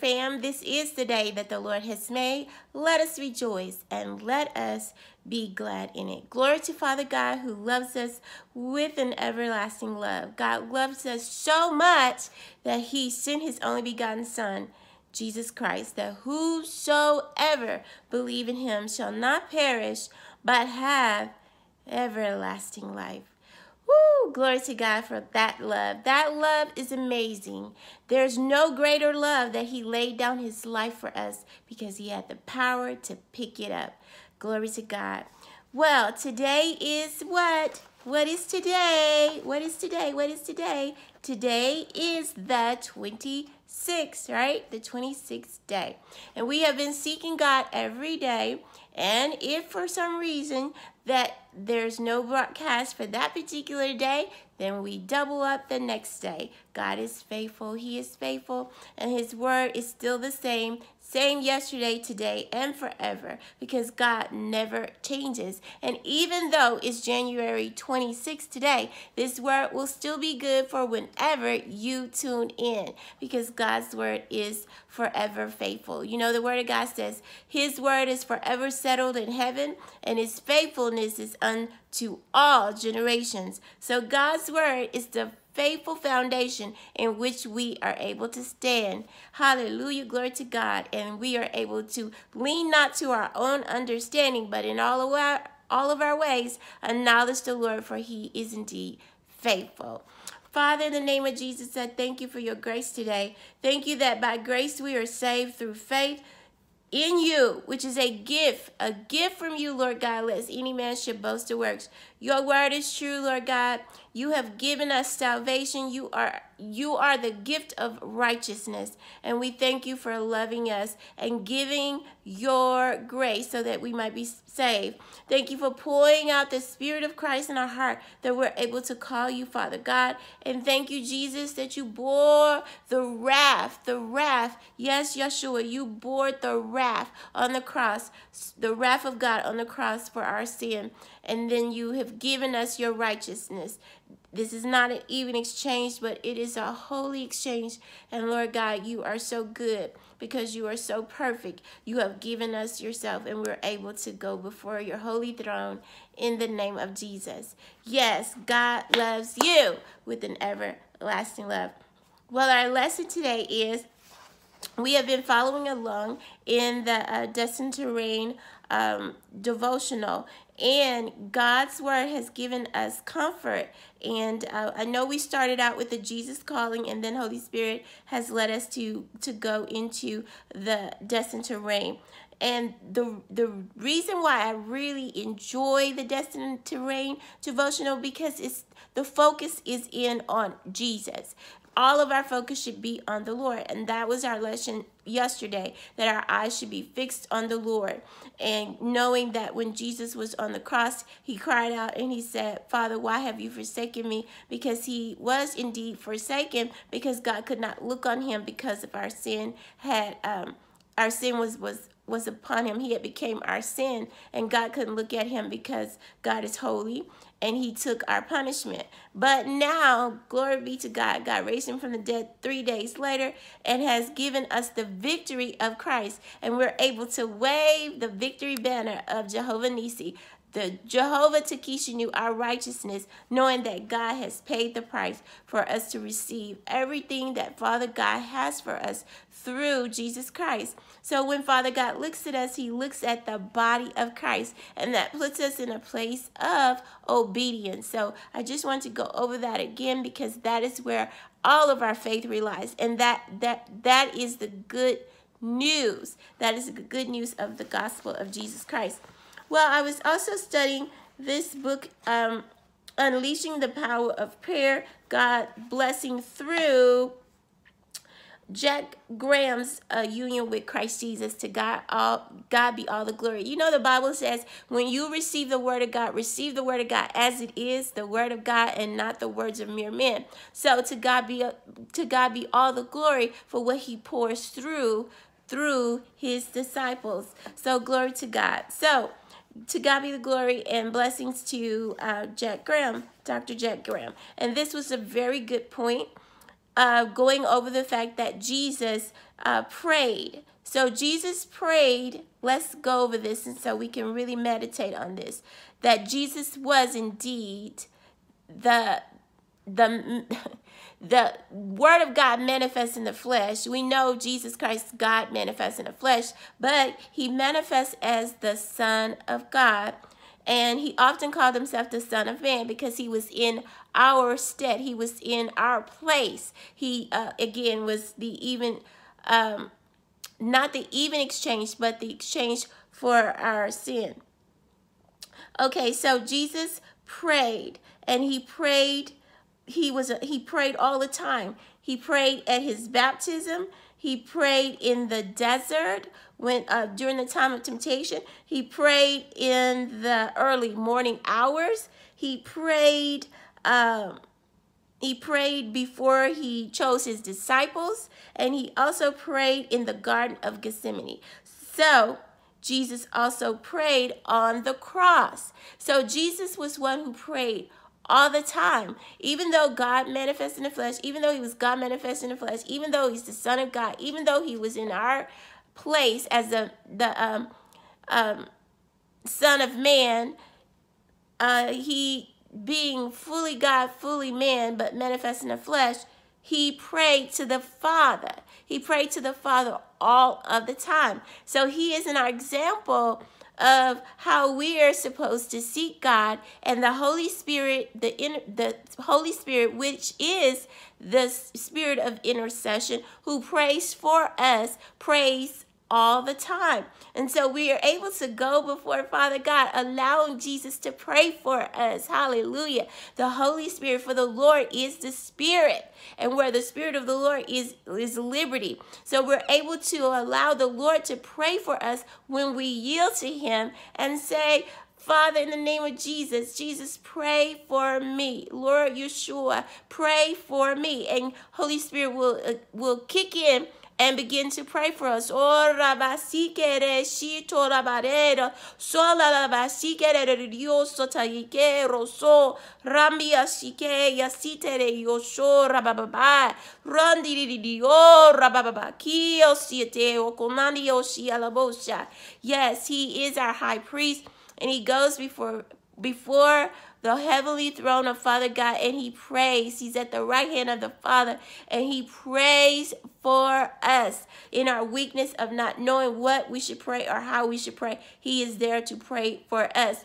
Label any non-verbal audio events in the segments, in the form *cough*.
fam. This is the day that the Lord has made. Let us rejoice and let us be glad in it. Glory to Father God who loves us with an everlasting love. God loves us so much that he sent his only begotten Son, Jesus Christ, that whosoever believe in him shall not perish, but have everlasting life. Woo! Glory to God for that love. That love is amazing. There's no greater love that He laid down His life for us because He had the power to pick it up. Glory to God. Well, today is what? What is today? What is today? What is today? Today is the 26th, right? The 26th day. And we have been seeking God every day. And if for some reason that there's no broadcast for that particular day, then we double up the next day. God is faithful. He is faithful. And his word is still the same same yesterday, today, and forever because God never changes. And even though it's January 26th today, this word will still be good for whenever you tune in because God's word is forever faithful. You know, the word of God says his word is forever settled in heaven and his faithfulness is unto all generations. So God's word is the faithful foundation in which we are able to stand. Hallelujah. Glory to God. And we are able to lean not to our own understanding, but in all of our all of our ways, acknowledge the Lord, for he is indeed faithful. Father, in the name of Jesus, I thank you for your grace today. Thank you that by grace we are saved through faith in you, which is a gift, a gift from you, Lord God, lest any man should boast of works. Your word is true, Lord God. You have given us salvation. You are you are the gift of righteousness. And we thank you for loving us and giving your grace so that we might be saved. Thank you for pouring out the Spirit of Christ in our heart that we're able to call you Father God. And thank you, Jesus, that you bore the wrath, the wrath. Yes, Yeshua, you bore the wrath on the cross, the wrath of God on the cross for our sin and then you have given us your righteousness. This is not an even exchange, but it is a holy exchange. And Lord God, you are so good because you are so perfect. You have given us yourself, and we're able to go before your holy throne in the name of Jesus. Yes, God loves you with an everlasting love. Well, our lesson today is we have been following along in the uh, Destined to Reign um, devotional, and God's word has given us comfort. And uh, I know we started out with the Jesus calling, and then Holy Spirit has led us to to go into the destined reign. And the the reason why I really enjoy the destined reign devotional because it's the focus is in on Jesus all of our focus should be on the Lord. And that was our lesson yesterday that our eyes should be fixed on the Lord. And knowing that when Jesus was on the cross, he cried out and he said, Father, why have you forsaken me? Because he was indeed forsaken because God could not look on him because of our sin had um our sin was was was upon him. He had became our sin and God couldn't look at him because God is holy and he took our punishment. But now, glory be to God, God raised him from the dead three days later and has given us the victory of Christ. And we're able to wave the victory banner of Jehovah Nisi, the Jehovah Tsidkenu our righteousness, knowing that God has paid the price for us to receive everything that Father God has for us through Jesus Christ. So when Father God looks at us, he looks at the body of Christ, and that puts us in a place of obedience. So I just want to go over that again because that is where all of our faith relies, and that that that is the good news. That is the good news of the gospel of Jesus Christ. Well, I was also studying this book, um, Unleashing the Power of Prayer, God Blessing Through Jack Graham's uh, union with Christ Jesus to God all God be all the glory. You know the Bible says when you receive the word of God, receive the word of God as it is, the word of God and not the words of mere men. So to God be to God be all the glory for what he pours through through his disciples. So glory to God. So to God be the glory and blessings to uh, Jack Graham, Dr. Jack Graham. And this was a very good point. uh, going over the fact that Jesus uh, prayed. So Jesus prayed. Let's go over this and so we can really meditate on this. That Jesus was indeed the the *laughs* the word of God manifests in the flesh. We know Jesus Christ, God manifests in the flesh, but he manifests as the Son of God. And he often called himself the Son of Man because he was in our stead. He was in our place. He, uh, again, was the even, um, not the even exchange, but the exchange for our sin. Okay, so Jesus prayed, and he prayed he was he prayed all the time. He prayed at his baptism. He prayed in the desert when uh, during the time of temptation. He prayed in the early morning hours. He prayed. Um, he prayed before he chose his disciples, and he also prayed in the Garden of Gethsemane. So Jesus also prayed on the cross. So Jesus was one who prayed all the time. Even though God manifested in the flesh, even though he was God manifested in the flesh, even though he's the Son of God, even though he was in our place as the, the um, um, Son of Man, uh, he being fully God, fully man, but manifest in the flesh, he prayed to the Father. He prayed to the Father all of the time. So he is in our example of how we are supposed to seek God and the Holy Spirit, the the Holy Spirit, which is the spirit of intercession, who prays for us, prays all the time. And so we are able to go before Father God, allowing Jesus to pray for us. Hallelujah. The Holy Spirit, for the Lord is the Spirit. And where the Spirit of the Lord is, is liberty. So we're able to allow the Lord to pray for us when we yield to Him and say, Father, in the name of Jesus, Jesus, pray for me. Lord Yeshua, pray for me. And Holy Spirit will, uh, will kick in and begin to pray for us. Rambia shike yasitere yosho rabababa, randi dio rabababa, kio siete okonani yoshi alabosha. Yes, he is our high priest and he goes before before the heavenly throne of Father God and he prays. He's at the right hand of the Father and he prays for us in our weakness of not knowing what we should pray or how we should pray. He is there to pray for us.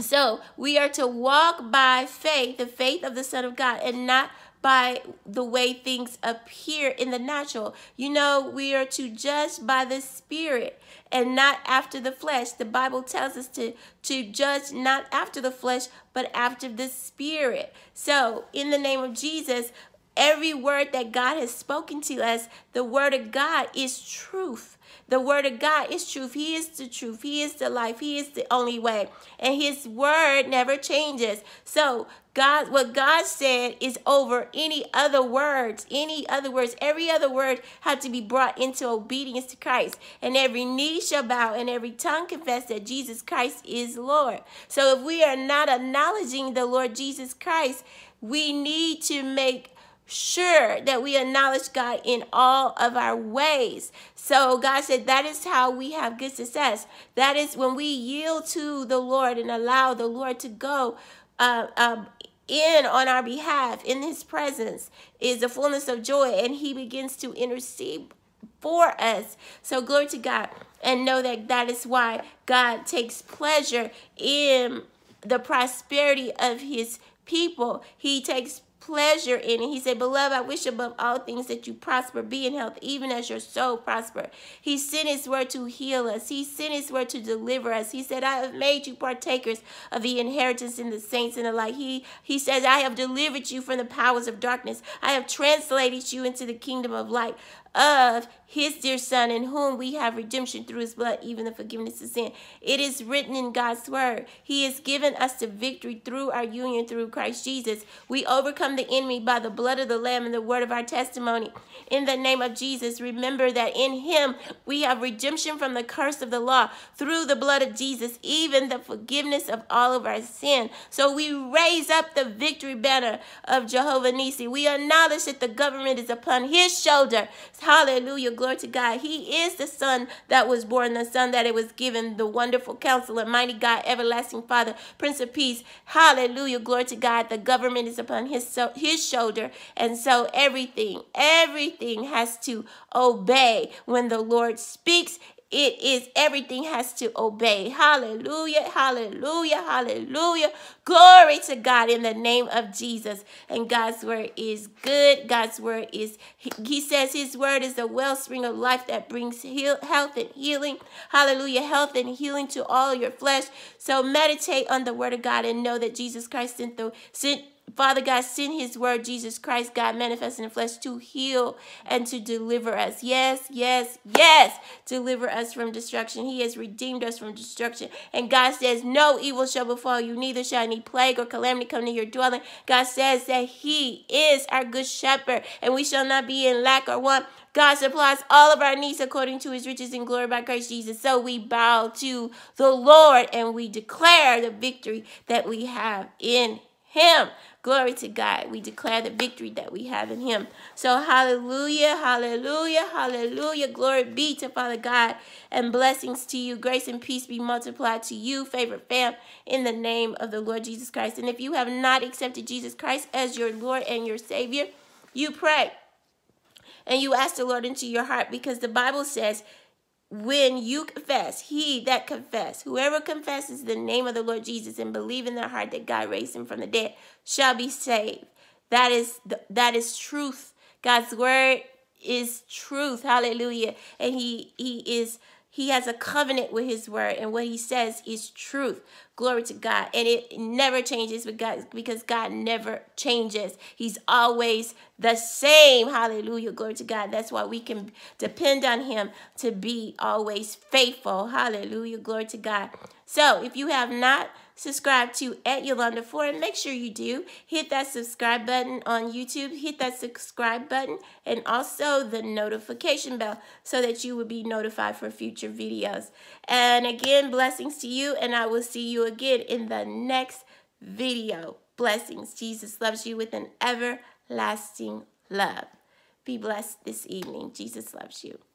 So we are to walk by faith, the faith of the Son of God, and not by the way things appear in the natural. You know, we are to judge by the Spirit and not after the flesh. The Bible tells us to, to judge not after the flesh, but after the Spirit. So, in the name of Jesus, every word that God has spoken to us, the word of God is truth. The word of God is truth. He is the truth. He is the life. He is the only way. And his word never changes. So God, what God said is over any other words, any other words. Every other word had to be brought into obedience to Christ. And every knee shall bow and every tongue confess that Jesus Christ is Lord. So if we are not acknowledging the Lord Jesus Christ, we need to make sure that we acknowledge God in all of our ways. So God said that is how we have good success. That is when we yield to the Lord and allow the Lord to go uh, uh, in on our behalf in his presence is the fullness of joy and he begins to intercede for us. So glory to God and know that that is why God takes pleasure in the prosperity of his people. He takes pleasure in it. He said, Beloved, I wish above all things that you prosper, be in health, even as your soul prosper. He sent his word to heal us. He sent his word to deliver us. He said, I have made you partakers of the inheritance in the saints and the light. He, he says, I have delivered you from the powers of darkness. I have translated you into the kingdom of light of his dear son in whom we have redemption through his blood, even the forgiveness of sin. It is written in God's word. He has given us the victory through our union through Christ Jesus. We overcome the enemy by the blood of the Lamb and the word of our testimony. In the name of Jesus, remember that in him we have redemption from the curse of the law through the blood of Jesus, even the forgiveness of all of our sin. So we raise up the victory banner of Jehovah Nisi. We acknowledge that the government is upon his shoulder. Hallelujah. Glory to God. He is the son that was born, the son that it was given, the wonderful counselor, mighty God, everlasting Father, Prince of Peace. Hallelujah. Glory to God. The government is upon his, so, his shoulder. And so everything, everything has to obey when the Lord speaks it is everything has to obey. Hallelujah, hallelujah, hallelujah. Glory to God in the name of Jesus. And God's word is good. God's word is, he says his word is the wellspring of life that brings heal, health and healing. Hallelujah, health and healing to all your flesh. So meditate on the word of God and know that Jesus Christ sent the sent Father God sent his word, Jesus Christ, God manifest in the flesh, to heal and to deliver us. Yes, yes, yes, deliver us from destruction. He has redeemed us from destruction. And God says, No evil shall befall you, neither shall any plague or calamity come to your dwelling. God says that he is our good shepherd, and we shall not be in lack or want. God supplies all of our needs according to his riches and glory by Christ Jesus. So we bow to the Lord and we declare the victory that we have in him. Glory to God. We declare the victory that we have in him. So hallelujah, hallelujah, hallelujah. Glory be to Father God and blessings to you. Grace and peace be multiplied to you, favorite fam, in the name of the Lord Jesus Christ. And if you have not accepted Jesus Christ as your Lord and your Savior, you pray and you ask the Lord into your heart because the Bible says when you confess, he that confess, whoever confesses the name of the Lord Jesus and believe in their heart that God raised him from the dead shall be saved. That is that is truth. God's word is truth. Hallelujah. And he he is he has a covenant with his word, and what he says is truth. Glory to God. And it never changes because God never changes. He's always the same. Hallelujah. Glory to God. That's why we can depend on him to be always faithful. Hallelujah. Glory to God. So if you have not subscribe to at Yolanda Phorne. Make sure you do. Hit that subscribe button on YouTube. Hit that subscribe button and also the notification bell so that you will be notified for future videos. And again, blessings to you and I will see you again in the next video. Blessings. Jesus loves you with an everlasting love. Be blessed this evening. Jesus loves you.